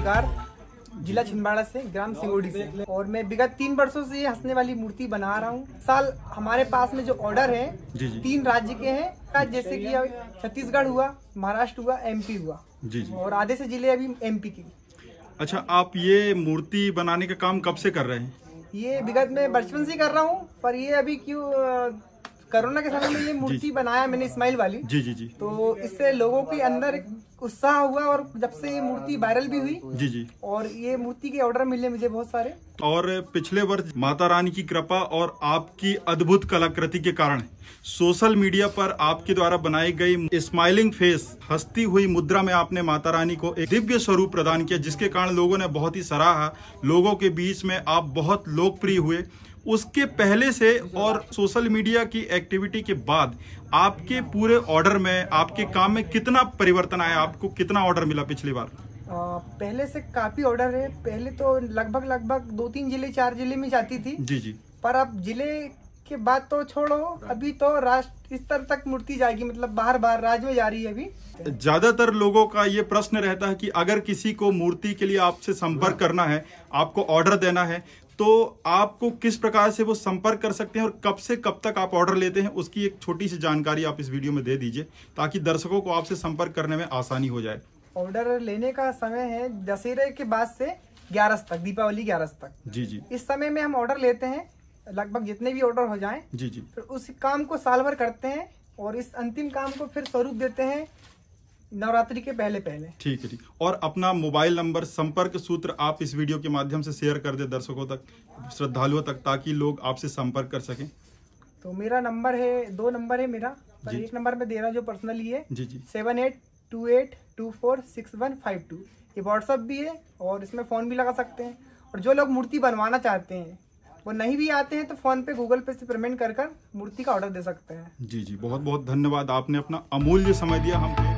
जिला छिंदवाड़ा से ग्राम सिंगोड़ी से। और मैं विगत तीन वर्षों से ये हंसने वाली मूर्ति बना रहा हूँ। साल हमारे पास में जो ऑर्डर है जी जी। तीन राज्य के हैं। जैसे कि छत्तीसगढ़ हुआ महाराष्ट्र हुआ एमपी हुआ। जी जी। और आधे से ज़िले अभी एमपी की। अच्छा आप ये मूर्ति बनाने का काम कब से कर रहे हैं? ये विगत में बचपन से कर रहा हूँ पर ये अभी क्यों कोरोना के समय में ये मूर्ति बनाया मैंने इस्माइल वाली। जी जी जी। तो इससे लोगों के अंदर उत्साह हुआ और जब से ये मूर्ति वायरल भी हुई। जी जी। और ये मूर्ति के ऑर्डर मिले मुझे बहुत सारे। और पिछले वर्ष माता रानी की कृपा और आपकी अद्भुत कलाकृति के कारण सोशल मीडिया पर आपके द्वारा बनाई गई स्माइलिंग फेस हंसती हुई मुद्रा में आपने माता रानी को एक दिव्य स्वरूप प्रदान किया जिसके कारण लोगों ने बहुत ही सराहा। लोगों के बीच में आप बहुत लोकप्रिय हुए। उसके पहले से और सोशल मीडिया की एक्टिविटी के बाद आपके पूरे ऑर्डर में आपके काम में कितना परिवर्तन आया? आपको कितना ऑर्डर मिला पिछली बार? अ, पहले से काफ़ी ऑर्डर है। पहले तो लगभग लगभग दो तीन ज़िले चार ज़िले में जाती थी। जी जी। पर अब ज़िले के बाद तो छोड़ो अभी तो राष्ट्र स्तर तक मूर्ति जाएगी मतलब बाहर बाहर राज्य में जा रही है अभी। ज़्यादातर लोगों का ये प्रश्न रहता है कि अगर किसी को मूर्ति के लिए आपसे संपर्क करना है आपको ऑर्डर देना है तो आपको किस प्रकार से वो संपर्क कर सकते हैं और कब से कब तक आप ऑर्डर लेते हैं उसकी एक छोटी सी जानकारी आप इस वीडियो में दे दीजिए ताकि दर्शकों को आपसे संपर्क करने में आसानी हो जाए। ऑर्डर लेने का समय है दशहरे के बाद से ग्यारह तक दीपावली ग्यारह तक। जी जी। इस समय में हम ऑर्डर लेते हैं लगभग जितने भी ऑर्डर हो जाएँ जी जी। फिर उस काम को साल भर करते हैं और इस अंतिम काम को फिर स्वरूप देते हैं। नवरात्रि के पहले पहले। ठीक है ठीक और अपना मोबाइल नंबर संपर्क सूत्र आप इस वीडियो के माध्यम से शेयर कर दे दर्शकों तक श्रद्धालुओं तक ताकि लोग आपसे संपर्क कर सकें। तो मेरा नंबर है दो नंबर है मेरा पर जी। एक नंबर में दे रहा जो पर्सनली है। जी जी। Seven eight two eight two four six one five two. ये व्हाट्सअप भी है और इसमें फ़ोन भी लगा सकते हैं। और जो लोग मूर्ति बनवाना चाहते हैं वो नहीं भी आते हैं तो फ़ोन पे गूगल पे से पेमेंट कर कर मूर्ति का ऑर्डर दे सकते हैं। जी जी। बहुत बहुत धन्यवाद। आपने अपना अमूल्य समय दिया हमको।